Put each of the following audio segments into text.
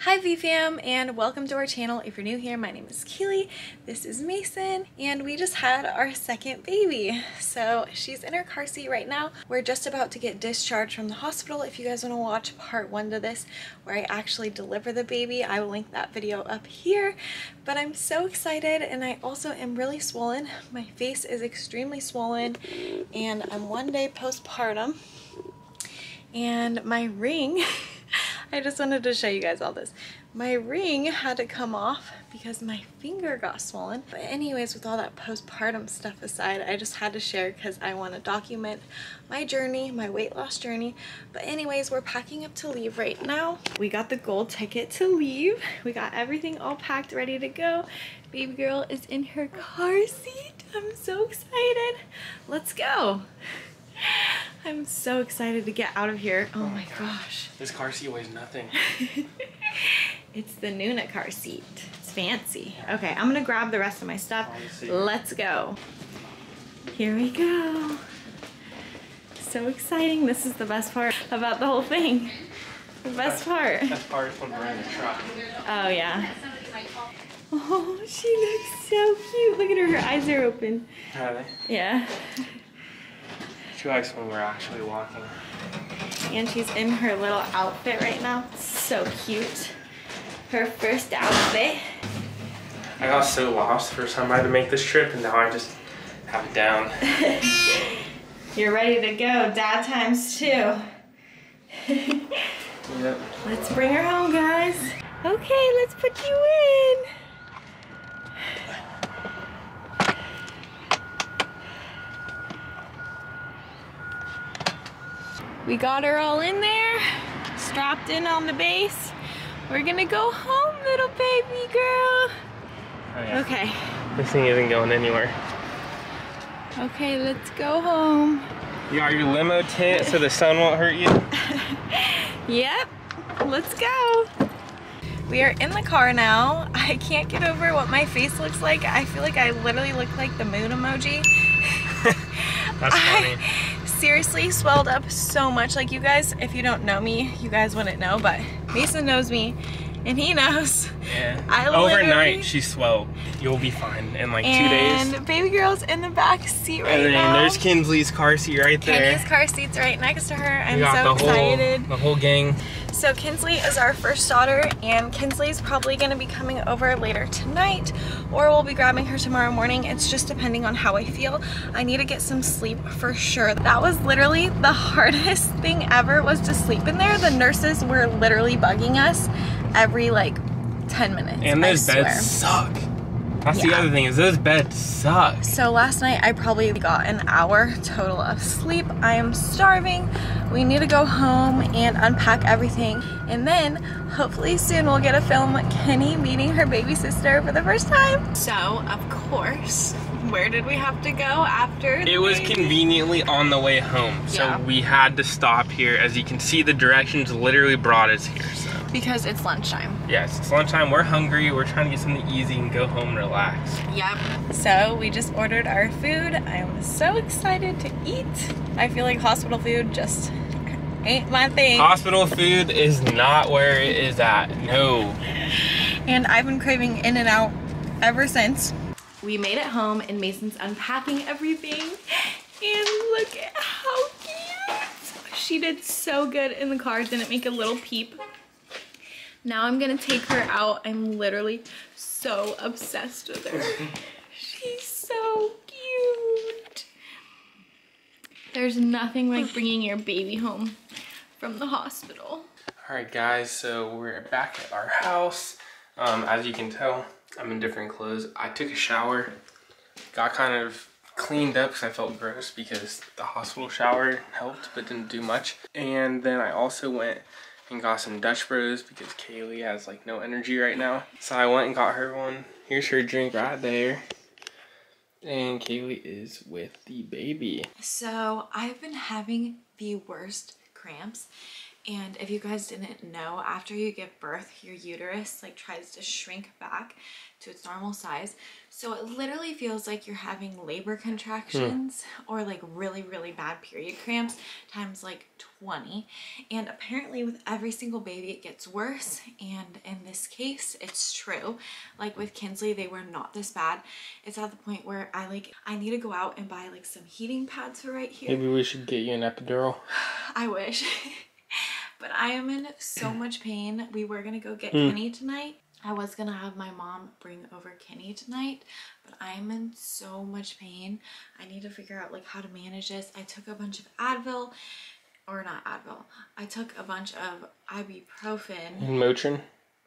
Hi VFam and welcome to our channel. If you're new here, my name is Kaylie, this is Mason, and we just had our second baby. So she's in her car seat right now. We're just about to get discharged from the hospital. If you guys want to watch part one to this, where I actually deliver the baby, I will link that video up here. But I'm so excited and I also am really swollen. My face is extremely swollen and I'm one day postpartum and my ring I just wanted to show you guys all this. My ring had to come off because my finger got swollen. But anyways, with all that postpartum stuff aside, I just had to share because I want to document my journey, my weight loss journey. But anyways, we're packing up to leave right now. We got the gold ticket to leave. We got everything all packed, ready to go. Baby girl is in her car seat. I'm so excited. Let's go. I'm so excited to get out of here. Oh, oh my gosh. This car seat weighs nothing. it's the Nuna car seat. It's fancy. Okay, I'm gonna grab the rest of my stuff. Let's go. Here we go. So exciting. This is the best part about the whole thing. The best part. Best part is when we're in the truck. Oh yeah. Oh, she looks so cute. Look at her. Her eyes are open. Are they? Yeah she likes when we're actually walking. And she's in her little outfit right now. So cute. Her first outfit. I got so lost the first time I had to make this trip and now I just have it down. You're ready to go. Dad times two. yep. Let's bring her home, guys. Okay, let's put you in. We got her all in there, strapped in on the base. We're gonna go home, little baby girl. Oh, yeah. Okay. This thing isn't going anywhere. Okay, let's go home. You got your limo tent so the sun won't hurt you? yep, let's go. We are in the car now. I can't get over what my face looks like. I feel like I literally look like the moon emoji. That's funny. I, seriously swelled up so much. Like you guys, if you don't know me, you guys wouldn't know, but Mason knows me and he knows. Yeah. I Overnight she swelled. You'll be fine in like two days. And baby girl's in the back seat right and now. there's Kinsley's car seat right there. Kinsley's car seat's right next to her. I'm so the excited. Whole, the whole gang. So Kinsley is our first daughter and Kinsley's probably gonna be coming over later tonight or we'll be grabbing her tomorrow morning. It's just depending on how I feel. I need to get some sleep for sure. That was literally the hardest thing ever was to sleep in there. The nurses were literally bugging us every like 10 minutes. And those beds suck. That's yeah. the other thing is those beds suck. So last night I probably got an hour total of sleep. I am starving. We need to go home and unpack everything. And then hopefully soon we'll get to film Kenny meeting her baby sister for the first time. So of course, where did we have to go after? It was conveniently on the way home. So yeah. we had to stop here. As you can see, the directions literally brought us here. So because it's lunchtime. Yes, it's lunchtime. We're hungry. We're trying to get something easy and go home and relax. Yep. So we just ordered our food. I'm so excited to eat. I feel like hospital food just ain't my thing. Hospital food is not where it is at. No. And I've been craving In-N-Out ever since. We made it home and Mason's unpacking everything. And look at how cute. She did so good in the car. Didn't make a little peep. Now I'm gonna take her out. I'm literally so obsessed with her. She's so cute. There's nothing like bringing your baby home from the hospital. All right guys, so we're back at our house. Um, as you can tell, I'm in different clothes. I took a shower, got kind of cleaned up because I felt gross because the hospital shower helped but didn't do much. And then I also went and got some Dutch Bros because Kaylie has like no energy right now. So I went and got her one. Here's her drink right there. And Kaylie is with the baby. So I've been having the worst cramps And if you guys didn't know, after you give birth, your uterus like tries to shrink back to its normal size. So it literally feels like you're having labor contractions hmm. or like really, really bad period cramps times like 20. And apparently, with every single baby, it gets worse. And in this case, it's true. Like with Kinsley, they were not this bad. It's at the point where I like, I need to go out and buy like some heating pads for right here. Maybe we should get you an epidural. I wish. but I am in so much pain. We were gonna go get Kenny tonight. I was gonna have my mom bring over Kenny tonight, but I'm in so much pain. I need to figure out like how to manage this. I took a bunch of Advil, or not Advil. I took a bunch of ibuprofen. And Motrin.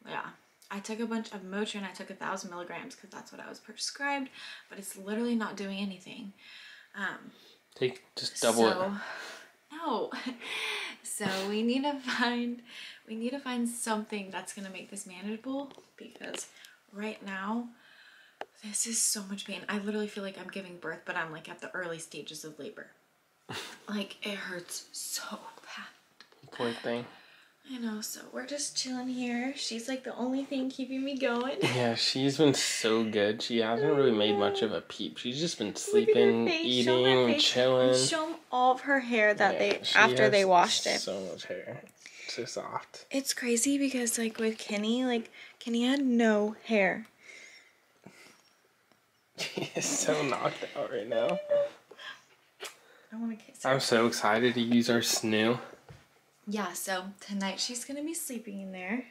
Yeah. I took a bunch of Motrin. I took a thousand milligrams because that's what I was prescribed, but it's literally not doing anything. Um, Take just double it. No. So we need to find we need to find something that's gonna make this manageable because right now this is so much pain. I literally feel like I'm giving birth, but I'm like at the early stages of labor. like it hurts so bad. Poor thing. I know, so we're just chilling here. She's like the only thing keeping me going. Yeah, she's been so good. She hasn't really made much of a peep. She's just been Look at her sleeping, face, show her eating, chilling. And Show 'em all of her hair that Yeah, they after they washed it. So much hair. So soft. It's crazy because like with Kenny, like Kenny had no hair. She is so knocked out right now. I want to kiss her. I'm so excited to use our snoo. Yeah, so tonight she's gonna be sleeping in there.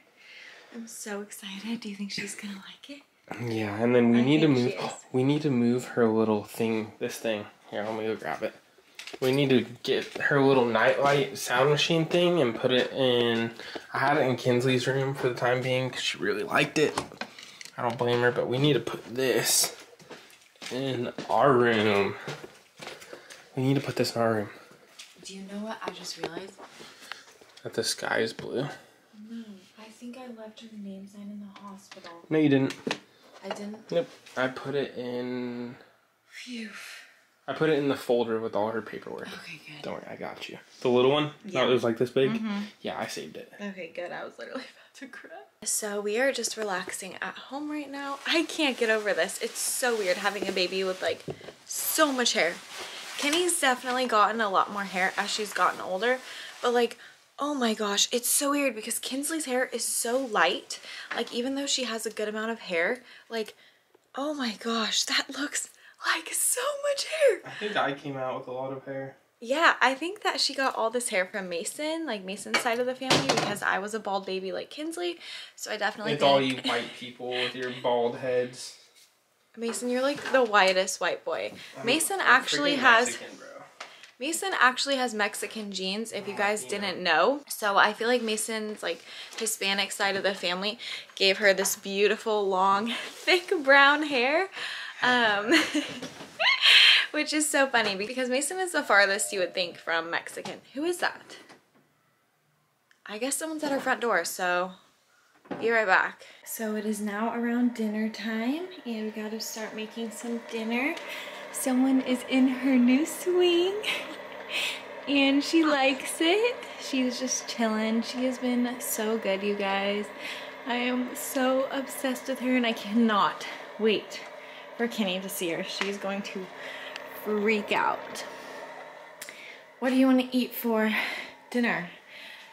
I'm so excited. Do you think she's gonna like it? Yeah, and then we I need to move. We need to move her little thing. This thing. Here, let me go grab it. We need to get her little nightlight sound machine thing and put it in. I had it in Kinsley's room for the time being because she really liked it. I don't blame her, but we need to put this in our room. We need to put this in our room. Do you know what I just realized? That the sky is blue. No, I think I left her name sign in the hospital. No, you didn't. I didn't. Nope. I put it in. Phew. I put it in the folder with all her paperwork. Okay, good. Don't worry, I got you. The little one? Yeah. No, it was like this big? Mhm. Yeah, I saved it. Okay, good. I was literally about to cry. So we are just relaxing at home right now. I can't get over this. It's so weird having a baby with like so much hair. Kenny's definitely gotten a lot more hair as she's gotten older, but like oh my gosh, it's so weird because Kinsley's hair is so light. Like even though she has a good amount of hair, like oh my gosh, that looks like so much hair. I think I came out with a lot of hair. Yeah, I think that she got all this hair from Mason, like Mason's side of the family, because I was a bald baby like Kinsley. So I definitely it's all you white people with your bald heads. Mason, you're like the whitest white boy. I'm Mason freaking actually has Mexican. Mason actually has Mexican genes, if you oh, guys Yeah. didn't know. So I feel like Mason's like Hispanic side of the family gave her this beautiful, long, thick brown hair. Um, which is so funny because Mason is the farthest you would think from Mexican. Who is that? I guess someone's at our front door, so be right back. So it is now around dinner time and we gotta start making some dinner. Someone is in her new swing and she likes it. She's just chilling. She has been so good, you guys. I am so obsessed with her and I cannot wait for Kenny to see her. She's going to freak out. What do you want to eat for dinner?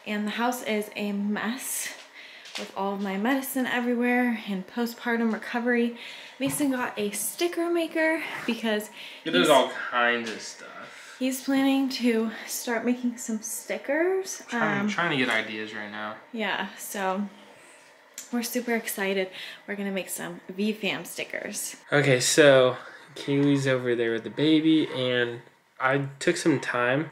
And the house is a mess with all of my medicine everywhere and postpartum recovery. Mason got a sticker maker because There's he's, all kinds of stuff. he's planning to start making some stickers. I'm Um, trying to get ideas right now. yeah, so we're super excited. We're gonna make some VFam stickers. Okay, so Kaylie's over there with the baby, and I took some time.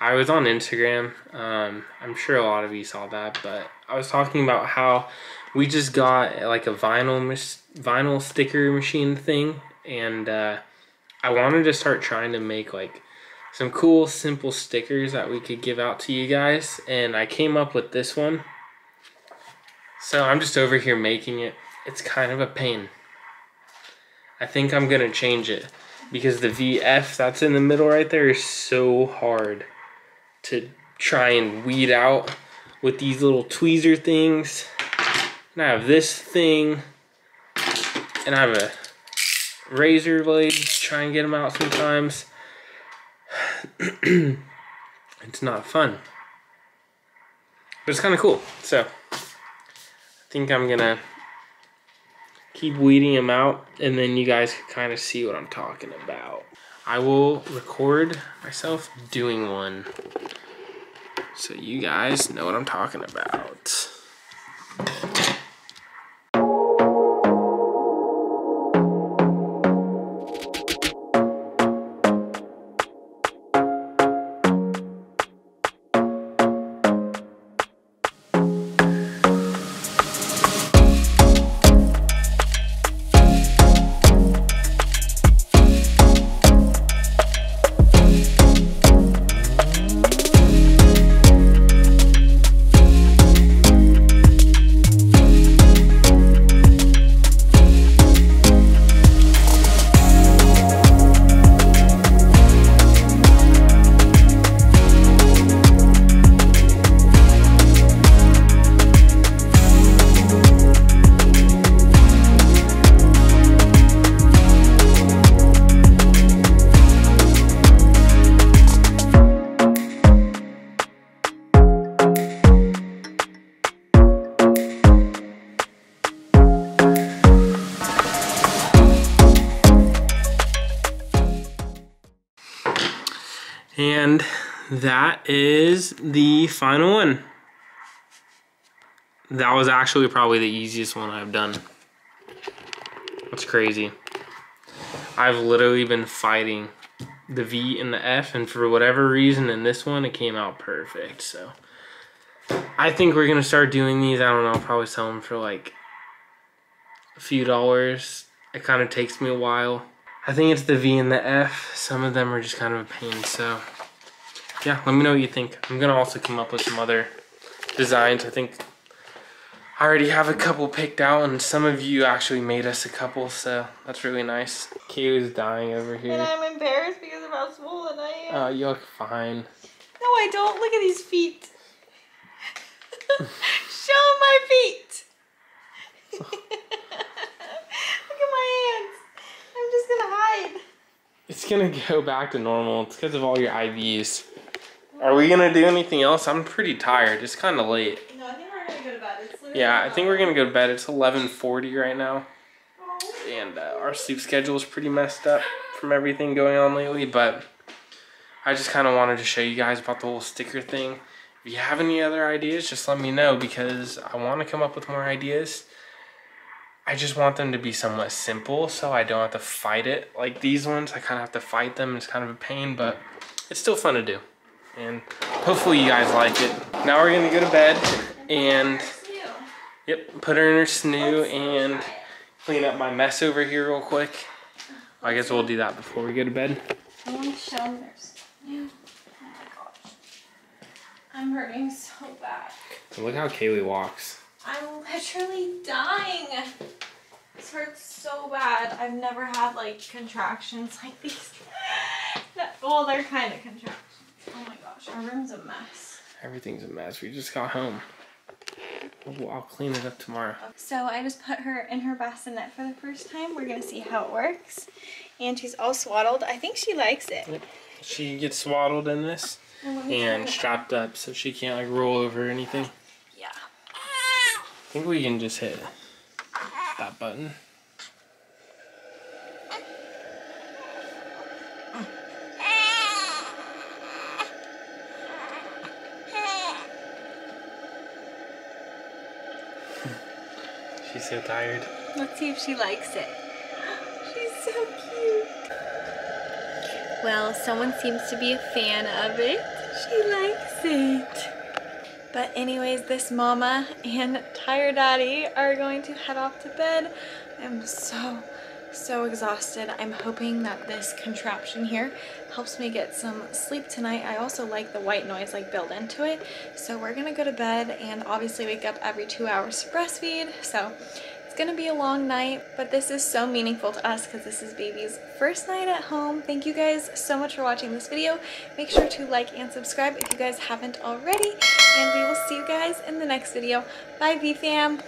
I was on Instagram. Um, I'm sure a lot of you saw that, but I was talking about how we just got like a vinyl vinyl sticker machine thing, and uh, I wanted to start trying to make like some cool, simple stickers that we could give out to you guys, and I came up with this one. So I'm just over here making it. It's kind of a pain. I think I'm gonna change it because the VF that's in the middle right there is so hard to try and weed out with these little tweezer things. And I have this thing. And I have a razor blade to try and get them out sometimes. it's not fun. But it's kind of cool. So think I'm gonna keep weeding them out and then you guys can kind of see what I'm talking about. I will record myself doing one so you guys know what I'm talking about. That is the final one. That was actually probably the easiest one I've done. That's crazy. I've literally been fighting the V and the F, and for whatever reason in this one, it came out perfect. So I think we're gonna start doing these. I don't know, I'll probably sell them for like a few dollars. It kind of takes me a while. I think it's the V and the F. Some of them are just kind of a pain, so yeah, let me know what you think. I'm gonna also come up with some other designs. I think I already have a couple picked out and some of you actually made us a couple, so that's really nice. Kaylie's dying over here. And I'm embarrassed because of how swollen I am. Oh, you look fine. No, I don't. Look at these feet. Show my feet. Look at my hands. I'm just gonna hide. It's gonna go back to normal. It's because of all your IVs. Are we gonna do anything else? I'm pretty tired. It's kind of late. No, I think we're gonna go to bed. It's Yeah, I think we're gonna go to bed. It's 11:40 right now, and uh, our sleep schedule is pretty messed up from everything going on lately. But I just kind of wanted to show you guys about the whole sticker thing. If you have any other ideas, just let me know because I want to come up with more ideas. I just want them to be somewhat simple so I don't have to fight it. Like these ones, I kind of have to fight them. It's kind of a pain, but it's still fun to do. And hopefully you guys like it. Now we're going to go to bed and Yep, put her in her snoo and clean up my mess over here real quick. I guess we'll do that before we go to bed. I want to show. Oh my gosh. I'm hurting so bad. Look how Kaylie walks. I'm literally dying. This hurts so bad. I've never had like contractions like these. well, they're kind of contractions. Gosh, our room's a mess. Everything's a mess. We just got home. Well, I'll clean it up tomorrow. So I just put her in her bassinet for the first time. We're gonna see how it works. And she's all swaddled. I think she likes it. She gets swaddled in this And let me and try it. strapped up so she can't like roll over or anything. Yeah. I think we can just hit that button. She's so tired. Let's see if she likes it. She's so cute. Well, someone seems to be a fan of it. She likes it. But anyways, this mama and Tire Daddy are going to head off to bed. I'm so, so exhausted. I'm hoping that this contraption here helps me get some sleep tonight. I also like the white noise like built into it. So we're gonna go to bed and obviously wake up every two hours to breastfeed. So It's gonna be a long night, but this is so meaningful to us because this is baby's first night at home. Thank you guys so much for watching this video. Make sure to like and subscribe if you guys haven't already, and we will see you guys in the next video. Bye, V-Fam!